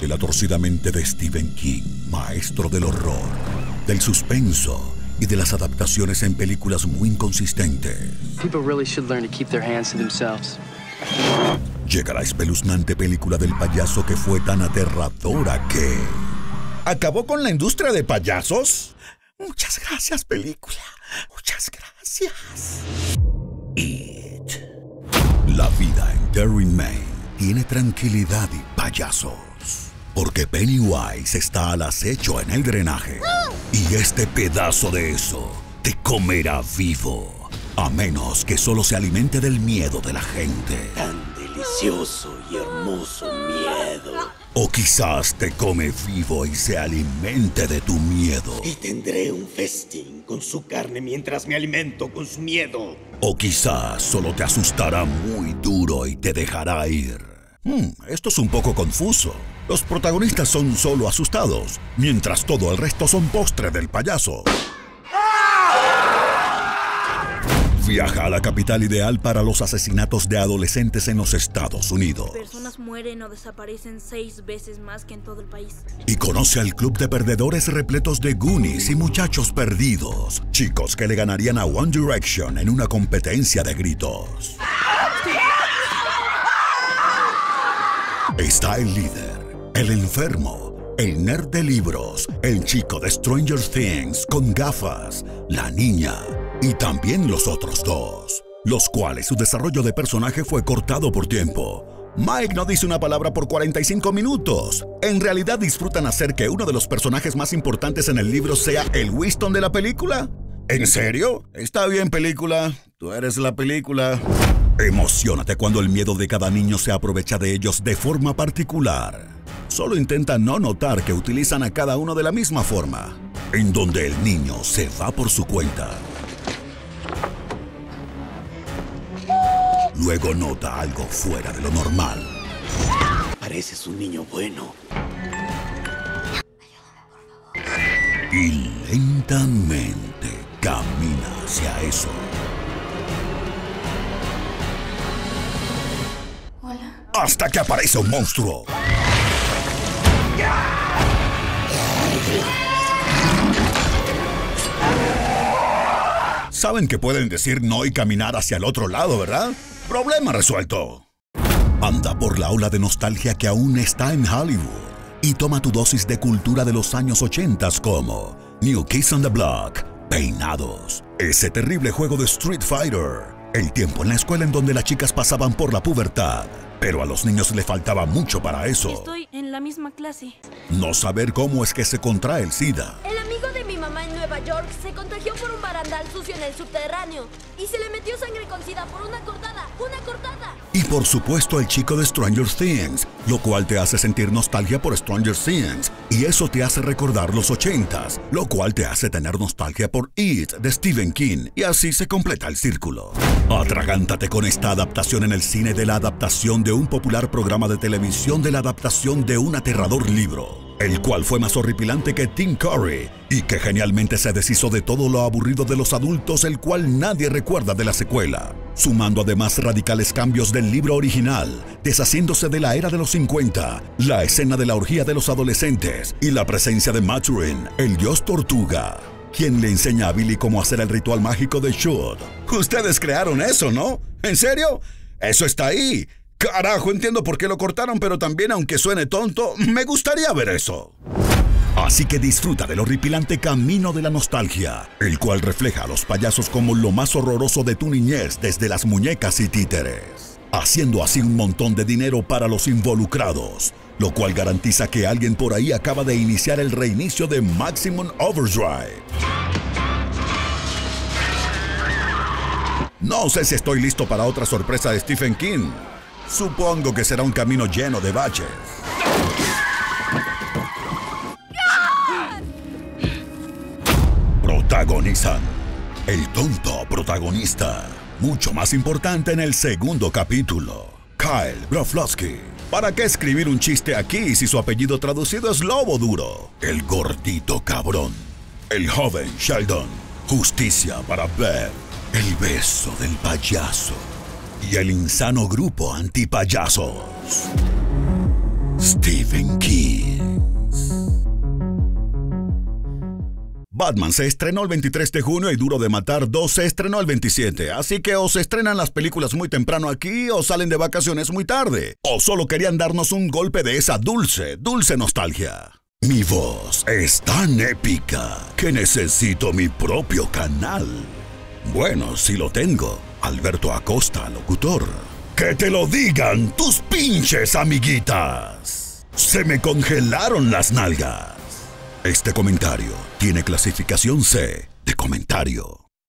De la torcida mente de Stephen King, maestro del horror, del suspenso y de las adaptaciones en películas muy inconsistentes. People really should learn to keep their hands to themselves. Llega la espeluznante película del payaso que fue tan aterradora que... ¿Acabó con la industria de payasos? Muchas gracias, película. Muchas gracias. It. La vida en Derry, Maine tiene tranquilidad y payasos. Porque Pennywise está al acecho en el drenaje. Y este pedazo de eso te comerá vivo. A menos que solo se alimente del miedo de la gente. Tan delicioso y hermoso miedo. O quizás te come vivo y se alimente de tu miedo. Y tendré un festín con su carne mientras me alimento con su miedo. O quizás solo te asustará muy duro y te dejará ir. Hmm, esto es un poco confuso. Los protagonistas son solo asustados, mientras todo el resto son postre del payaso. Viaja a la capital ideal para los asesinatos de adolescentes en los Estados Unidos. Personas mueren o desaparecen seis veces más que en todo el país. Y conoce al club de perdedores repletos de Goonies y muchachos perdidos. Chicos que le ganarían a One Direction en una competencia de gritos. Está el líder, el enfermo, el nerd de libros, el chico de Stranger Things con gafas, la niña y también los otros dos, los cuales su desarrollo de personaje fue cortado por tiempo. Mike no dice una palabra por 45 minutos. ¿En realidad disfrutan hacer que uno de los personajes más importantes en el libro sea el Winston de la película? ¿En serio? Está bien película, tú eres la película. Emocionate cuando el miedo de cada niño se aprovecha de ellos de forma particular. Solo intenta no notar que utilizan a cada uno de la misma forma, en donde el niño se va por su cuenta. Luego nota algo fuera de lo normal. Pareces un niño bueno. Y lentamente camina hacia eso. Hasta que aparece un monstruo. Saben que pueden decir no y caminar hacia el otro lado, ¿verdad? Problema resuelto. Anda por la ola de nostalgia que aún está en Hollywood y toma tu dosis de cultura de los años 80 como New Kids on the Block, Peinados, ese terrible juego de Street Fighter, el tiempo en la escuela en donde las chicas pasaban por la pubertad, pero a los niños le faltaba mucho para eso. Estoy en la misma clase. No saber cómo es que se contrae el SIDA. El York se contagió por un barandal sucio en el subterráneo y se le metió sangre con por una cortada, una cortada. Y por supuesto el chico de Stranger Things, lo cual te hace sentir nostalgia por Stranger Things. Y eso te hace recordar los ochentas, lo cual te hace tener nostalgia por It de Stephen King. Y así se completa el círculo. Atragántate con esta adaptación en el cine de la adaptación de un popular programa de televisión de la adaptación de un aterrador libro el cual fue más horripilante que Tim Curry y que genialmente se deshizo de todo lo aburrido de los adultos, el cual nadie recuerda de la secuela, sumando además radicales cambios del libro original, deshaciéndose de la era de los 50, la escena de la orgía de los adolescentes y la presencia de Maturin, el dios tortuga. quien le enseña a Billy cómo hacer el ritual mágico de Shoot. Ustedes crearon eso, ¿no? ¿En serio? Eso está ahí. Carajo, entiendo por qué lo cortaron, pero también, aunque suene tonto, me gustaría ver eso. Así que disfruta del horripilante camino de la nostalgia, el cual refleja a los payasos como lo más horroroso de tu niñez desde las muñecas y títeres, haciendo así un montón de dinero para los involucrados, lo cual garantiza que alguien por ahí acaba de iniciar el reinicio de Maximum Overdrive. No sé si estoy listo para otra sorpresa de Stephen King. Supongo que será un camino lleno de baches. Protagonizan el tonto protagonista. Mucho más importante en el segundo capítulo. Kyle Broflovsky. ¿Para qué escribir un chiste aquí si su apellido traducido es Lobo Duro? El gordito cabrón. El joven Sheldon. Justicia para ver. El beso del payaso y el insano grupo antipayasos. Stephen King. Batman se estrenó el 23 de junio y Duro de Matar 2 se estrenó el 27, así que o se estrenan las películas muy temprano aquí o salen de vacaciones muy tarde, o solo querían darnos un golpe de esa dulce, dulce nostalgia. Mi voz es tan épica que necesito mi propio canal. Bueno, si lo tengo, Alberto Acosta, locutor. Que te lo digan tus pinches amiguitas. Se me congelaron las nalgas. Este comentario tiene clasificación C de comentario.